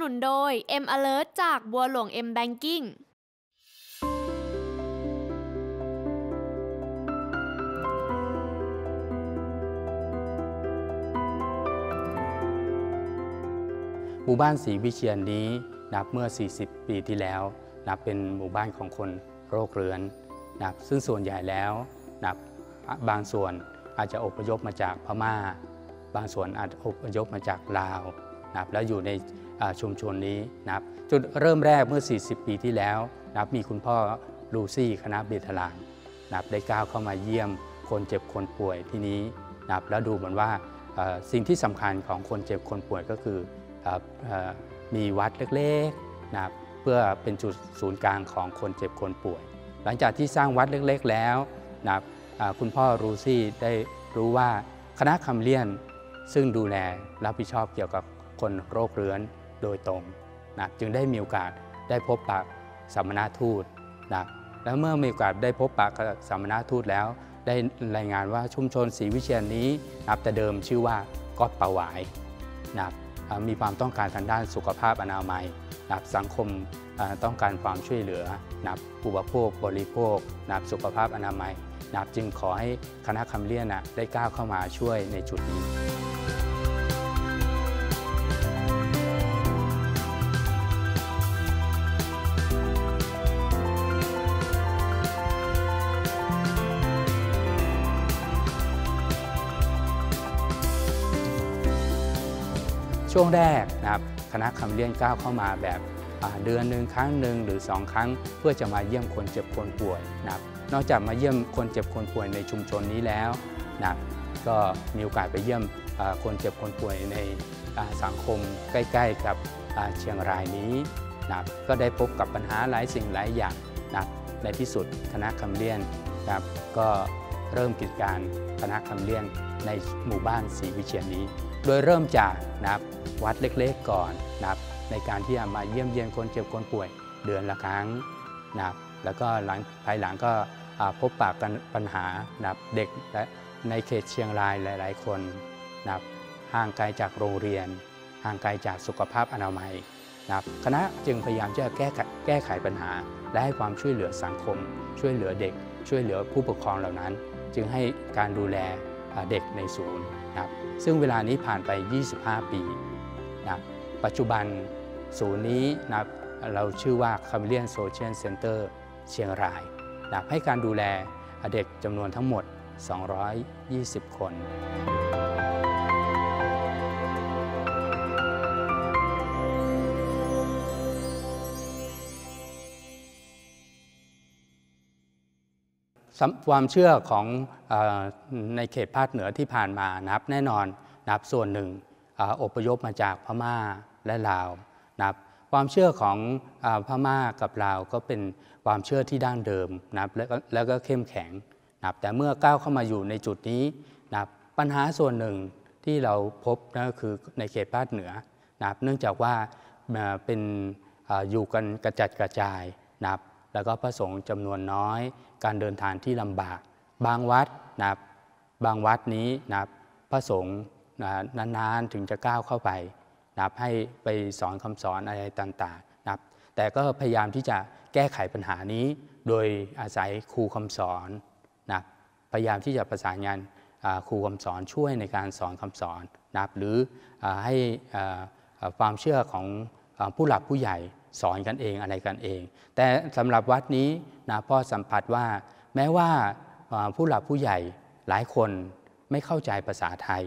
นุนโดย M Alert จากบัวหลวง M Banking หมู่บ้านศรีวิเชียนนี้นับเมื่อ 40 ปีที่แล้ว นับเป็นหมู่บ้านของคนโรคเรื้อนนับซึ่งส่วนใหญ่แล้วนับบางส่วนอาจจะอพยพมาจากพม่า บางส่วนอาจอพยพมาจากลาวนับแล้วอยู่ใน ชุมชนนี้นับจุดเริ่มแรกเมื่อ 40 ปีที่แล้วนับมีคุณพ่อลูซี่คณะเบตลางนับได้ก้าวเข้ามาเยี่ยมคนเจ็บคนป่วยที่นี้นับแล้วดูเหมือนว่าสิ่งที่สำคัญของคนเจ็บคนป่วยก็คือมีวัดเล็กๆนะเพื่อเป็นจุดศูนย์กลางของคนเจ็บคนป่วย หลังจากที่สร้างวัดเล็กๆแล้วนะคุณพ่อรูซี่ได้รู้ว่าคณะคำเลี่ยนซึ่งดูแลรับผิดชอบเกี่ยวกับคนโรคเรื้อน โดยตรงนะจึงได้มีโอกาสได้พบปะสัมมนาทูตนะแล้วเมื่อมีโอกาสได้พบปะกับสัมมนาทูตแล้ว ได้รายงานว่าชุมชนศรีวิเชียนนี้นับแต่เดิมชื่อว่าก็ปะหวายนะมีความต้องการทางด้านสุขภาพอนามัยนับสังคมต้องการความช่วยเหลือนับอุปโภคบริโภคนับสุขภาพอนามัยนับจึงขอให้คณะคำเลี่ยนได้ก้าวเข้ามาช่วยในจุดนี้ ช่วงแรกนะครับคณะคำเลี่ยนก้าวเข้ามาแบบเดือนหนึ่งครั้งหนึ่งหรือ 2 ครั้ง เพื่อจะมาเยี่ยมคนเจ็บคนป่วยนะครับนอกจากมาเยี่ยมคนเจ็บคนป่วยในชุมชนนี้แล้วนะก็มีโอกาสไปเยี่ยมคนเจ็บคนป่วยในสังคมใกล้ ๆ กับเชียงรายนี้นะก็ได้พบกับปัญหาหลายสิ่งหลายอย่างนะในที่สุดคณะคำเลี่ยนนะก็เริ่มกิจการคณะคำเลี่ยนในหมู่บ้านศรีวิเชียนนี้ โดยเริ่มจากนะวัดเล็กๆก่อนนะในการที่จะมาเยี่ยมเยียนคนเจ็บคนป่วยเดือนละครั้งนะแล้วก็หลังภายหลังก็พบปากกันปัญหานะเด็กและในเขตเชียงรายหลาย ๆ คนนะห่างไกลจากโรงเรียน ห่างไกลจากสุขภาพอนามัยนะคณะจึงพยายามจะแก้แก้ไขปัญหา และให้ความช่วยเหลือสังคม ช่วยเหลือเด็ก ช่วยเหลือผู้ปกครองเหล่านั้น จึงให้การดูแลเด็กในศูนย์ นะซึ่งเวลานี้ผ่านไป 25 ปีนะปัจจุบันศูนย์นี้นะเราชื่อว่า c a m e l e o n Social Center เชียงรายนะให้การดูแลเด็กจำนวนทั้งหมด 220 คน ความเชื่อของอในเขตภาคเหนือที่ผ่านมานับ แน่นอนนับส่วนหนึ่งอพยพมาจากพม่าและลาวนับความเชื่อของอพม่ากับลาวก็เป็นความเชื่อที่ดั้งเดิมนับแลแล้วก็เข้มแข็งนับแต่เมื่อก้าวเข้ามาอยู่ในจุดนี้นับปัญหาส่วนหนึ่งที่เราพบนั่นก็คือในเขตภาคเหนือนับเนื่องจากว่าเป็นอยู่กันกระจัดกระจายนับ แล้วก็พระสงฆ์จำนวนน้อย การเดินทางที่ลำบาก บางวัดนับบางวัดนี้นับพระสงฆ์นานๆถึงจะก้าวเข้าไปนับให้ไปสอนคำสอนอะไรต่างๆนับแต่ก็พยายามที่จะแก้ไขปัญหานี้ โดยอาศัยครูคำสอนนะพยายามที่จะประสานงานครูคำสอนช่วยในการสอนคำสอนนะหรือให้ความเชื่อของผู้หลักผู้ใหญ่ สอนกันเองอะไรกันเอง แต่สำหรับวัดนี้นะพ่อสัมผัสว่า แม้ว่าผู้หลักผู้ใหญ่หลายคนไม่เข้าใจภาษาไทย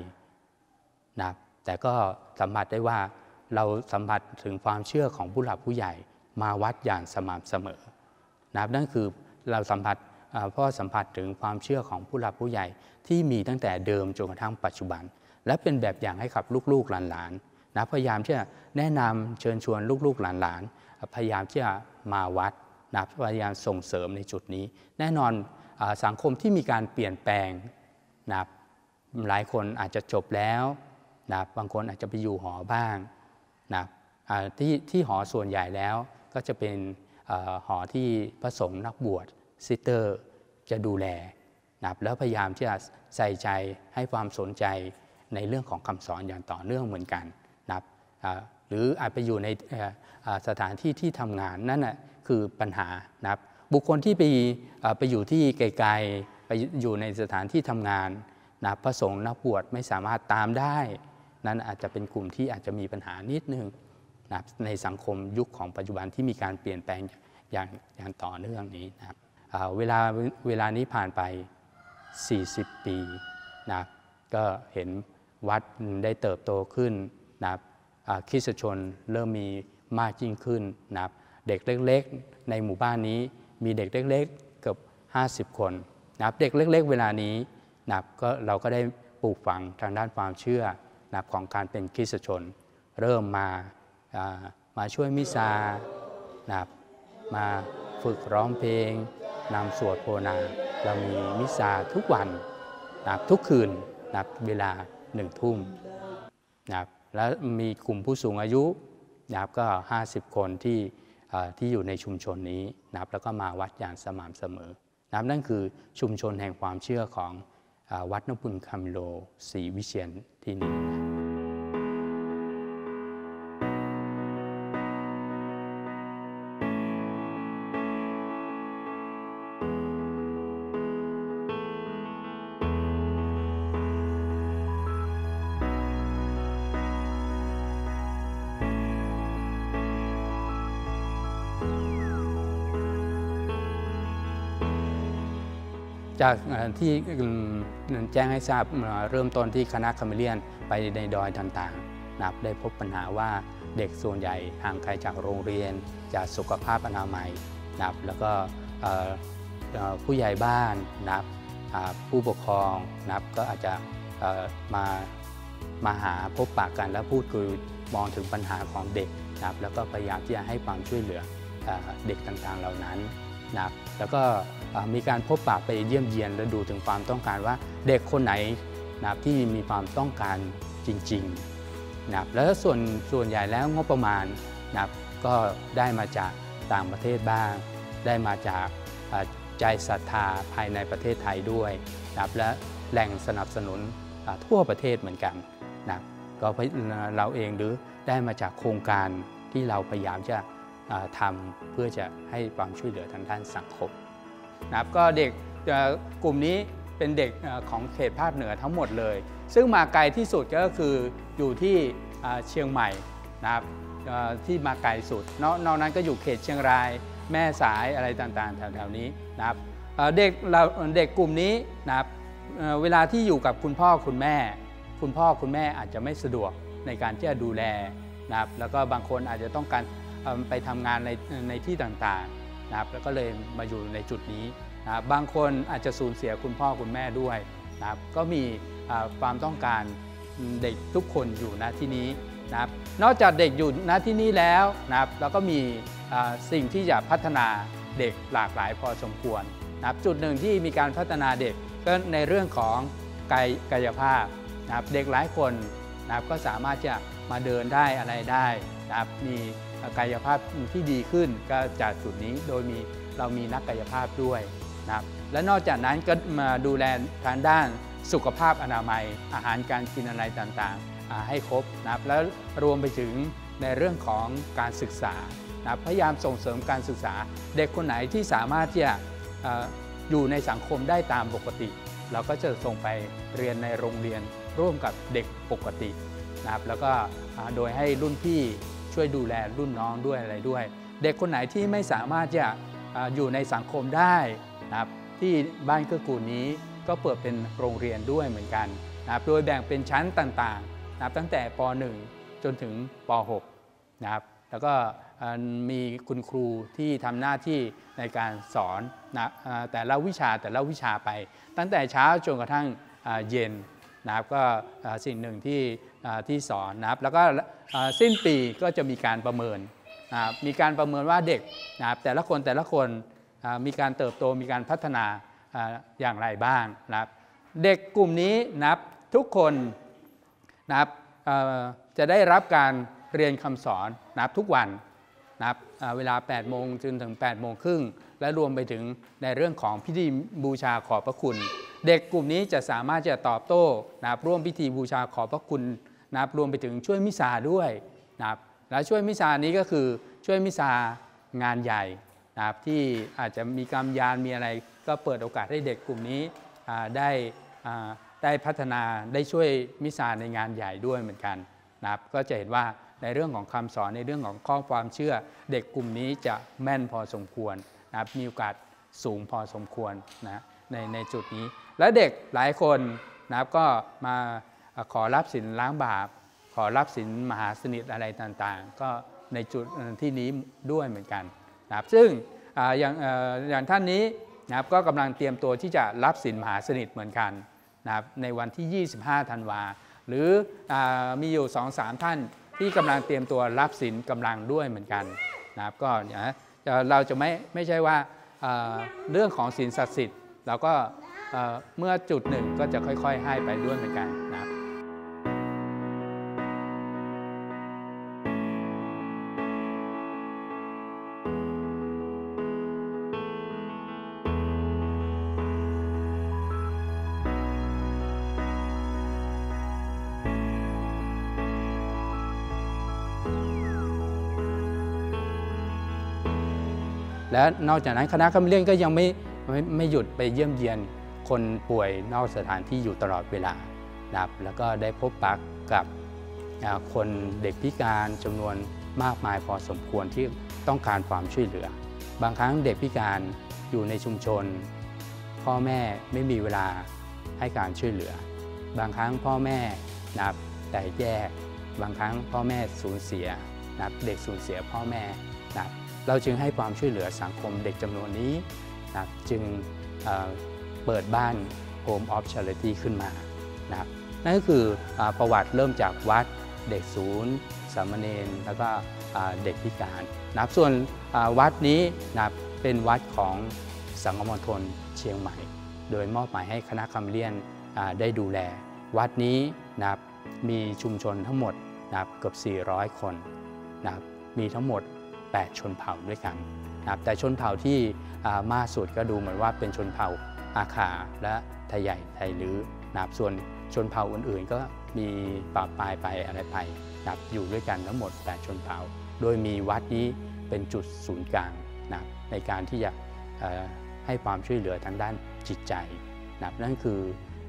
นะแต่ก็สัมผัสได้ว่าเราสัมผัสถึงความเชื่อของผู้หลักผู้ใหญ่มาวัดอย่างสม่ำเสมอนะนั่นคือเราสัมผัสพ่อสัมผัสถึงความเชื่อของผู้หลักผู้ใหญ่ที่มีตั้งแต่เดิมจนกระทั่งปัจจุบัน และเป็นแบบอย่างให้กับลูกๆหลานๆ นะพยายามที่จะแนะนำเชิญชวนลูกๆหลานๆ พยายามที่จะมาวัดนะพยายามส่งเสริมในจุดนี้ แน่นอนอสังคมที่มีการเปลี่ยนแปลงนะหลายคนอาจจะจบแล้วนะบางคนอาจจะไปอยู่หอบ้างนะที่ที่หอส่วนใหญ่แล้วก็จะเป็นหอที่พระสงฆ์นักบวชซิสเตอร์จะดูแลนะแล้วพยายามที่จะใส่ใจให้ความสนใจในเรื่องของคำสอนอย่างต่อเนื่องเหมือนกัน หรืออาจไปอยู่ในสถานที่ที่ทำงานนั่นแหะคือปัญหานะครับ บุคคลที่ไปไปอยู่ที่ไกลๆไปอยู่ในสถานที่ทำงานนะครับพระสงฆ์นักบวชไม่สามารถตามได้ นั่นอาจจะเป็นกลุ่มที่อาจจะมีปัญหานิดนึงนะในสังคมยุคของปัจจุบันที่มีการเปลี่ยนแปลงอย่างอย่างต่อเนื่องนี้นะครับเวลาเวลานี้ผ่านไป 40 ปีนะก็เห็นวัดได้เติบโตขึ้นนะครับ คริสตชนเริ่มมีมากยิ่งขึ้นนะครับเด็กเล็กๆ ในหมู่บ้านนี้มีเด็กเล็กๆเกือบ 50 คนนะครับเด็กเล็ก ๆ เวลานี้นะครับก็เราก็ได้ปลูกฝังทางด้านความเชื่อนะครับของการเป็นคริสตชน เริ่มมามาช่วยมิซานะครับมาฝึกร้องเพลงนำสวดโภนา เรามีมิซาทุกวันนะครับทุกคืนนะครับเวลาหนึ่งทุ่มนะครับ แล้วมีกลุ่มผู้สูงอายุนะครับก็ 50 คนที่ที่อยู่ในชุมชนนี้นะครับแล้วก็มาวัดอย่างสม่ำเสมอนะครับนั่นคือชุมชนแห่งความเชื่อของอวัดนบุญคำโลศรีวิเชียนที่นี่ จากที่แจ้งให้ทราบเริ่มต้นที่คณะคาเมเลียนไปในดอยต่างๆนะครับได้พบปัญหาว่าเด็กส่วนใหญ่ห่างไกลจากโรงเรียน จากสุขภาพอนามัยนะครับแล้วก็ผู้ใหญ่บ้านนะครับผู้ปกครองนะครับก็อาจจะมามาหาพบปะกันและพูดคุยมองถึงปัญหาของเด็กนะครับแล้วก็พยายามที่จะให้ความช่วยเหลืออเด็กต่างๆเหล่านั้น นะครับแล้วก็มีการพบปะไปเยี่ยมเยียนและดูถึงความต้องการว่าเด็กคนไหนนะที่มีความต้องการจริงๆนะแล้วส่วนส่วนใหญ่แล้วงบประมาณนะก็ได้มาจากต่างประเทศบ้าง ได้มาจากใจศรัทธาภายในประเทศไทยด้วยนะและแหล่งสนับสนุนทั่วประเทศเหมือนกันนะก็เราเองหรือได้มาจากโครงการที่เราพยายามจะ ทำเพื่อจะให้ความช่วยเหลือทางด้านสังคมนะครับก็เด็กกลุ่มนี้เป็นเด็กของเขตภาคเหนือทั้งหมดเลย ซึ่งมาไกลที่สุดก็คืออยู่ที่เชียงใหม่นะครับที่มาไกลสุดนอกนอกนั้นก็อยู่เขตเชียงราย แม่สายอะไรต่างๆแถวๆนี้นะครับเด็กเราเด็กกลุ่มนี้นะครับเเวลาที่อยู่กับคุณพ่อคุณแม่ คุณพ่อคุณแม่อาจจะไม่สะดวกในการที่จะดูแลนะครับแล้วก็บางคนอาจจะต้องการ ไปทำงานในในที่ต่างๆนะครับแล้วก็เลยมาอยู่ในจุดนี้นะครับบางคนอาจจะสูญเสียคุณพ่อคุณแม่ด้วยนะครับก็มีความต้องการเด็กทุกคนอยู่ณที่นี้นะครับนอกจากเด็กอยู่ณที่นี้แล้วนะครับแล้วก็มีสิ่งที่จะพัฒนาเด็กหลากหลายพอสมควรนะครับจุดหนึ่งที่มีการพัฒนาเด็กก็ในเรื่องของกายกายภาพนะครับเด็กหลายคนนะครับก็สามารถจะมาเดินได้อะไรได้นะครับมี กายภาพที่ดีขึ้นก็จากจุดนี้โดยมีเรามีนักกายภาพด้วยนะครับและนอกจากนั้นก็มาดูแลทางด้านสุขภาพอนามัย อาหารการกินอะไรต่างๆ ให้ครบนะครับแล้วรวมไปถึงในเรื่องของการศึกษานะพยายามส่งเสริมการศึกษา เด็กคนไหนที่สามารถที่จะอยู่ในสังคมได้ตามปกติ เราก็จะส่งไปเรียนในโรงเรียนร่วมกับเด็กปกตินะครับแล้วก็โดยให้รุ่นพี่ ช่วยดูแลรุ่นน้องด้วยอะไรด้วย เด็กคนไหนที่ไม่สามารถจะอยู่ในสังคมได้นะครับที่บ้านเกื้อกูลนี้ก็เปิดเป็นโรงเรียนด้วยเหมือนกันนะครับโดยแบ่งเป็นชั้นต่างๆนะครับตั้งแต่ป .1 จนถึงป .6 นะครับแล้วก็มีคุณครูที่ทำหน้าที่ในการสอนนะแต่ละวิชาแต่ละวิชาไป ตั้งแต่เช้าจนกระทั่งเย็น นะครับก็สิ่งหนึ่งที่ที่สอนนะครับแล้วก็สิ้นปีก็จะมีการประเมินนะมีการประเมินว่าเด็กนะครับแต่ละคนแต่ละคนมีการเติบโตมีการพัฒนาอย่างไรบ้างนะครับเด็กกลุ่มนี้นะครับทุกคนนะครับจะได้รับการเรียนคำสอนนะครับทุกวันนะครับเวลา 8 โมงจนถึง 8 โมงครึ่ง และรวมไปถึงในเรื่องของพิธีบูชาขอบพระคุณ เด็กกลุ่มนี้จะสามารถจะตอบโต้นะครับร่วมพิธีบูชาขอบพระคุณนะครับรวมไปถึงช่วยมิสซาด้วยนะครับและช่วยมิซานี้ก็คือช่วยมิซางานใหญ่นะครับที่อาจจะมีกรรมยานมีอะไร ก็เปิดโอกาสให้เด็กกลุ่มนี้ได้ได้พัฒนาได้ช่วยมิซาในงานใหญ่ด้วยเหมือนกันนะครับก็จะเห็นว่าในเรื่องของคำสอนในเรื่องของข้อความเชื่อ เด็กกลุ่มนี้จะแม่นพอสมควรนะครับมีโอกาสสูงพอสมควรนะในในจุดนี้ และเด็กหลายคนนะครับก็มาขอรับสินล้างบาป ขอรับสินมหาสนิทอะไรต่างๆ ก็ในจุดที่นี้ด้วยเหมือนกันนะครับซึ่งออย่างอย่างท่านนี้นะครับก็กำลังเตรียมตัวที่จะรับสินมหาสนิทเหมือนกันนะครับในวันที่ 25 ธันวา หรืออมีอยู่ 2-3 ท่านที่กำลังเตรียมตัวรับสินกำลังด้วยเหมือนกันนะครับก็เราจะไม่ไม่ใช่ว่าเรื่องของสินศักดิ์สิทธิ์เราก็ เมื่อจุดหนึ่งก็จะค่อยๆให้ไปด้วยเหมือนกันนะครับและนอกจากนั้นคณะคำเลี่ยนก็ยังไมไม่ไม่หยุดไปเยี่ยมเยียน คนป่วยนอกสถานที่อยู่ตลอดเวลานะครับแล้วก็ได้พบปะกับคนเด็กพิการจำนวนมากมายพอสมควรที่ต้องการความช่วยเหลือ บางครั้งเด็กพิการอยู่ในชุมชน พ่อแม่ไม่มีเวลาให้การช่วยเหลือ บางครั้งพ่อแม่นับแต่แยก บางครั้งพ่อแม่สูญเสียนับเด็กสูญเสียพ่อแม่นับเราจึงให้ความช่วยเหลือสังคมเด็กจำนวนนี้นับจึง เปิดบ้าน Home of Charity ขึ้นมานะครับนั่นก็คืออประวัติเริ่มจากวัดเด็กศูนย์สามเณรแล้วก็เด็กพิการนะครับส่วนวัดนี้นะครับเป็นวัดของสังฆมณฑลเชียงใหม่ โดยมอบหมายให้คณะคำเลี่ยนได้ดูแล วัดนี้นะครับมีชุมชนทั้งหมดนะครับเกือบ 400 คนนะครับมีทั้งหมด 8 ชนเผ่าด้วยกันนะครับแต่ชนเผ่าที่มากสุดก็ดูเหมือนว่าเป็นชนเผ่า อาคาและไทยใหญ่ไทยลื้อนะครับส่วนชนเผ่าอื่นๆ ก็มีปะปลายไปอะไรไปนะครับอยู่ด้วยกันทั้งหมด 8 ชนเผ่า โดยมีวัดนี้เป็นจุดศูนย์กลางนะครับในการที่จะให้ความช่วยเหลือทางด้านจิตใจนะครับนั่นคือ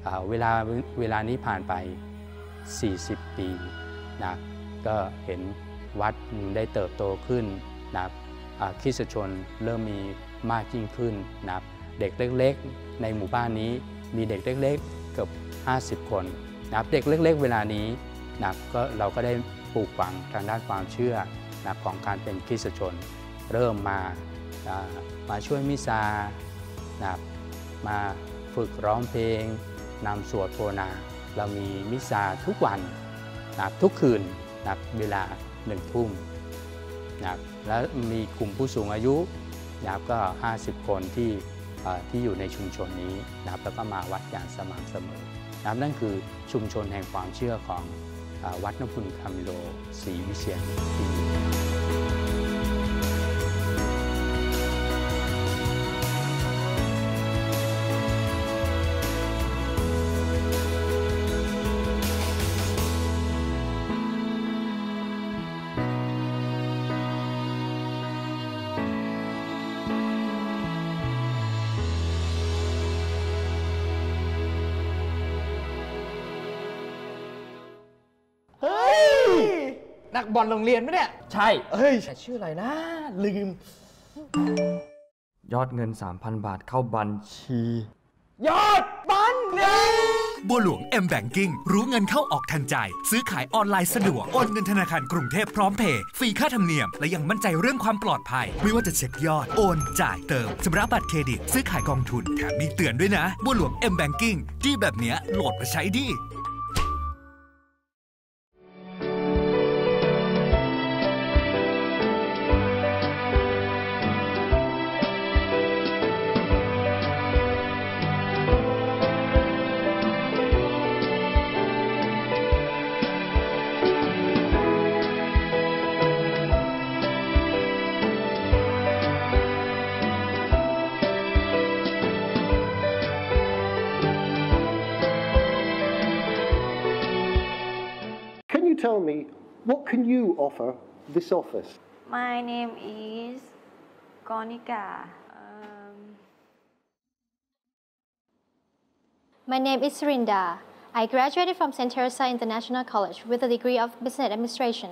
เอเวลาเวลานี้ผ่านไป 40 ปีนะครับก็เห็นวัดได้เติบโตขึ้นนะครับคริสชนเริ่มมีมากยิ่งขึ้นนะครับเด็กเล็กๆ ในหมู่บ้านนี้มีเด็กเล็กๆเกือบ 50 คนนะครับเด็กเล็ก ๆ เวลานี้นะก็เราก็ได้ปลูกฝังทางด้านความเชื่อนะของการเป็นคริสตชน เริ่มมาอ่ามาช่วยมิซานะมาฝึกร้องเพลงนำสวดโภนา เรามีมิซาทุกวันนะทุกคืนนะเวลาหนึ่งทุ่มนะแล้วมีกลุ่มผู้สูงอายุนะก็ 50 คนที่ ที่อยู่ในชุมชนนี้นะครับแล้วก็มาวัดอย่างสม่ำเสมอนะครับนั่นคือชุมชนแห่งความเชื่อของอวัดนพุนคำโลศรีวิเชียรที่นี่ นักบอลโรงเรียนไหมเนี่ย ใช่ เฮ้ยชื่ออะไรนะ ลืม ยอดเงิน 3,000 บาทเข้าบัญชี ยอดบันเงินบัวหลวง M Banking รู้เงินเข้าออกทันใจ ซื้อขายออนไลน์สะดวกโอนเงินธนาคารกรุงเทพพร้อมเพย์ฟรีค่าธรรมเนียม และยังมั่นใจเรื่องความปลอดภัย ไม่ว่าจะเช็คยอด โอนจ่ายเติมชำระบัตรเครดิต ซื้อขายกองทุนแถมมีเตือนด้วยนะบัวหลวง M Banking ที่แบบเนี้ยโหลดมาใช้ดิ tell me What can you offer this office? My name is Konika. Um, My name is Surinda. I graduated from St. Teresa International College with a degree of Business Administration.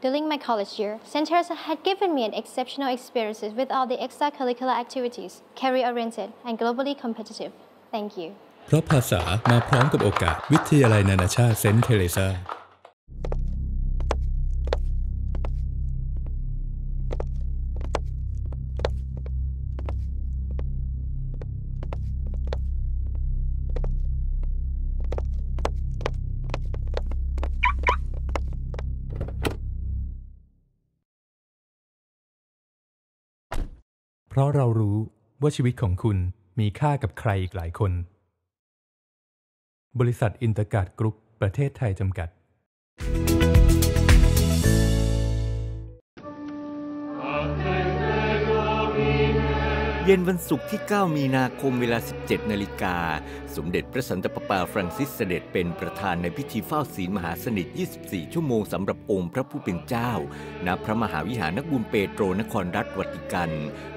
During my college year, St. Teresa had given me an exceptional experiences with all the extracurricular activities, career-oriented and globally competitive. Thank you. เพราะภาษามาพร้อมกับโอกาส วิทยาลัยนานาชาติเซนต์เทเรซา เพราะเรารู้ว่าชีวิตของคุณมีค่ากับใครอีกหลายคน บริษัทอินเตอร์การ์ดกรุ๊ปประเทศไทยจำกัด เย็นวันศุกร์ที่ 9 มีนาคมเวลา 17 นาฬิกา สมเด็จพระสันตะปาปาฟรังซิสเสด็จเป็นประธานในพิธีเฝ้าศีลมหาสนิท 24 ชั่วโมงสำหรับองค์พระผู้เป็นเจ้า ณ พระมหาวิหารนักบุญเปโตรนครรัฐวัติกัน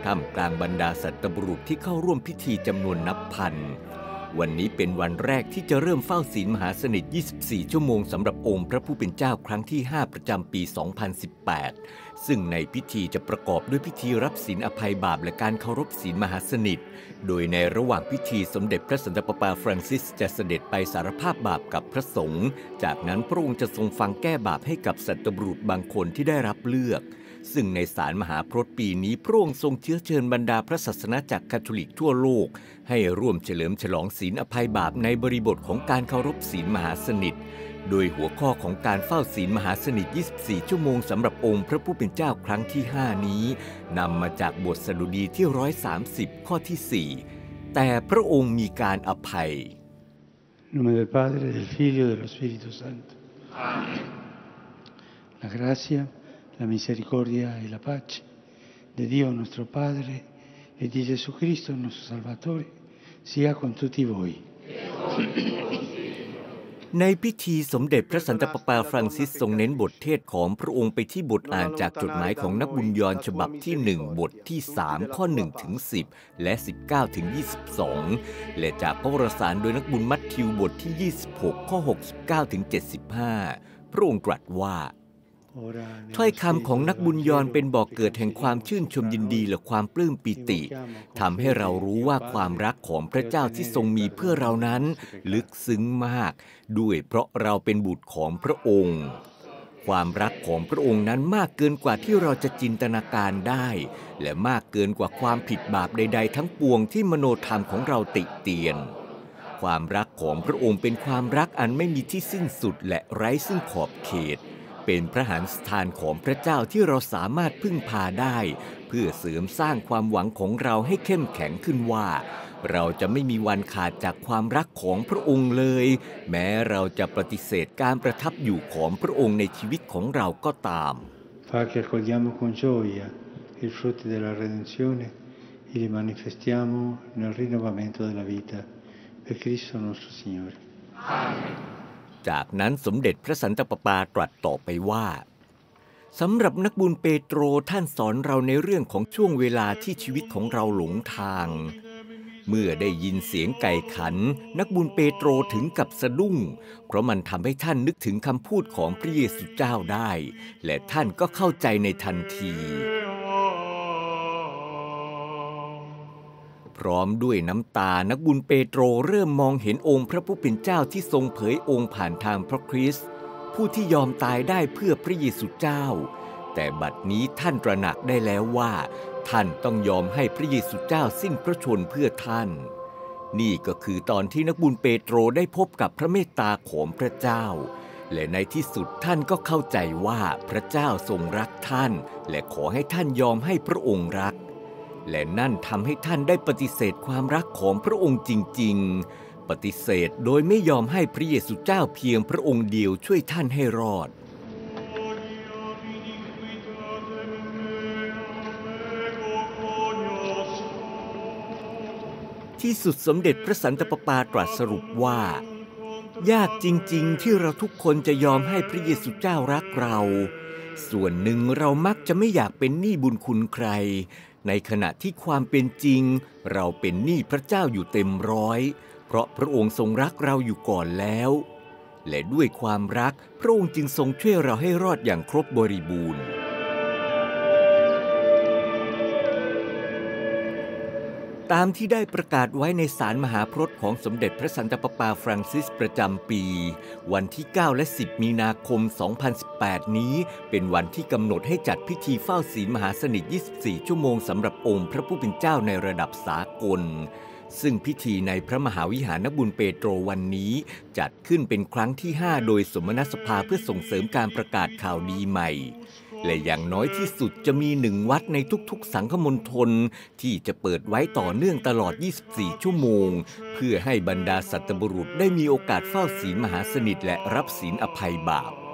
ท่ามกลางบรรดาสัตบุรุษที่เข้าร่วมพิธีจำนวนนับพัน วันนี้เป็นวันแรกที่จะเริ่มเฝ้าศีลมหาสนิท 24 ชั่วโมงสำหรับองค์พระผู้เป็นเจ้าครั้งที่ 5 ประจำปี 2018 ซึ่งในพิธีจะประกอบด้วยพิธีรับศีลอภัยบาปและการเคารพศีลมหาสนิท โดยในระหว่างพิธีสมเด็จพระสันตะปาปาฟรังซิสจะเสด็จไปสารภาพบาปกับพระสงฆ์ จากนั้นพระองค์จะทรงฟังแก้บาปให้กับสัตบุรุษบางคนที่ได้รับเลือก ซึ่งในสารมหาพรตปีนี้พระองค์ทรงเชื้อเชิญบรรดาพระศาสนาจักรคาทอลิกทั่วโลก ให้ร่วมเฉลิมฉลองศีลอภัยบาปในบริบทของการเคารพศีลมหาสนิท โดยหัวข้อของการเฝ้าศีลมหาสนิท 24 ชั่วโมงสำหรับองค์พระผู้เป็นเจ้าครั้งที่ 5 นี้นำมาจากบทสดุดีที่ 130 ข้อที่ 4 แต่พระองค์มีการอภัย In nome del Padre, del Figlio e dello Spirito Santo. La grazia, la misericordia e la pace di Dio nostro Padre e di Gesù Cristo nostro Salvatore sia con tutti voi. ในพิธีสมเด็จพระสันตะปาปาฟรังซิสทรงเน้นบทเทศของพระองค์ไปที่บทอ่านจากจดหมายของนักบุญยอนฉบับที่ 1 บทที่ 3 ข้อ1ถึง10 และ 19ถึง22 และจากพระวรสารโดยนักบุญมัทธิวบทที่ 26 ข้อ 69ถึง75 พระองค์ตรัสว่า ถ้อยคำของนักบุญยอนเป็นบ่อกเกิดแห่งความชื่นชมยินดีและความปลื้มปิติทำให้เรารู้ว่าความรักของพระเจ้าที่ทรงมีเพื่อเรานั้น ลึกซึ้งมาก ด้วยเพราะเราเป็นบุตรของพระองค์ ความรักของพระองค์นั้นมากเกินกว่าที่เราจะจินตนาการได้ และมากเกินกว่าความผิดบาปใด ๆ ทั้งปวงที่มโนธรรมของเราติเตียนความรักของพระองค์เป็นความรักอันไม่มีที่สิ้นสุดและไร้ซึ่งขอบเขต เป็นพระหฤทันสถานของพระเจ้าที่เราสามารถพึ่งพาได้ เพื่อเสริมสร้างความหวังของเราให้เข้มแข็งขึ้นว่า เราจะไม่มีวันขาดจากความรักของพระองค์เลย แม้เราจะปฏิเสธการประทับอยู่ของพระองค์ในชีวิตของเราก็ตาม Fa che accogliamo con gioia i frutti della redenzione e li manifestiamo nel rinnovamento della vita per Cristo nostro Signore. จากนั้นสมเด็จพระสันตะปาปาตรัสต่อไปว่าสำหรับนักบุญเปโตรท่านสอนเราในเรื่องของช่วงเวลาที่ชีวิตของเราหลงทาง เมื่อได้ยินเสียงไก่ขัน นักบุญเปโตรถึงกับสะดุ้ง เพราะมันทำให้ท่านนึกถึงคำพูดของพระเยซูเจ้าได้ และท่านก็เข้าใจในทันที พร้อมด้วยน้ำตานักบุญเปโตรเริ่มมองเห็นองค์พระผู้เป็นเจ้าที่ทรงเผยองค์ผ่านทางพระคริสต์ผู้ที่ยอมตายได้เพื่อพระเยซูเจ้า แต่บัดนี้ท่านตระหนักได้แล้วว่า ท่านต้องยอมให้พระเยซูเจ้าสิ้นพระชนเพื่อท่าน นี่ก็คือตอนที่นักบุญเปโตรได้พบกับพระเมตตาของพระเจ้า และในที่สุดท่านก็เข้าใจว่าพระเจ้าทรงรักท่าน และขอให้ท่านยอมให้พระองค์รัก และนั่นทำให้ท่านได้ปฏิเสธความรักของพระองค์จริง ๆ ปฏิเสธโดยไม่ยอมให้พระเยซูเจ้าเพียงพระองค์เดียวช่วยท่านให้รอดที่สุดสมเด็จพระสันตะปาปาตรัสสรุปว่า ยากจริงๆ ที่เราทุกคนจะยอมให้พระเยซูเจ้ารักเรา ส่วนหนึ่งเรามักจะไม่อยากเป็นหนี้บุญคุณใคร ในขณะที่ความเป็นจริง เราเป็นหนี้พระเจ้าอยู่เต็มร้อย เพราะพระองค์ทรงรักเราอยู่ก่อนแล้ว และด้วยความรักพระองค์จึงทรงช่วยเราให้รอดอย่างครบบริบูรณ์ ตามที่ได้ประกาศไว้ในสารมหาพรตของสมเด็จพระสันตะปาปาฟรังซิสประจำปี วันที่ 9 และ 10 มีนาคม 2018 นี้ เป็นวันที่กำหนดให้จัดพิธีเฝ้าศีลมหาสนิท 24 ชั่วโมงสำหรับองค์พระผู้เป็นเจ้าในระดับสากล ซึ่งพิธีในพระมหาวิหารบุญเปโตรวันนี้ จัดขึ้นเป็นครั้งที่ 5 โดยสมณสภาเพื่อส่งเสริมการประกาศข่าวดีใหม่ และอย่างน้อยที่สุดจะมีหนึ่งวัดในทุกๆ สังฆมณฑลที่จะเปิดไว้ต่อเนื่องตลอด 24 ชั่วโมง เพื่อให้บรรดาสัตบุรุษได้มีโอกาสเฝ้าศีลมหาสนิทและรับศีลอภัยบาป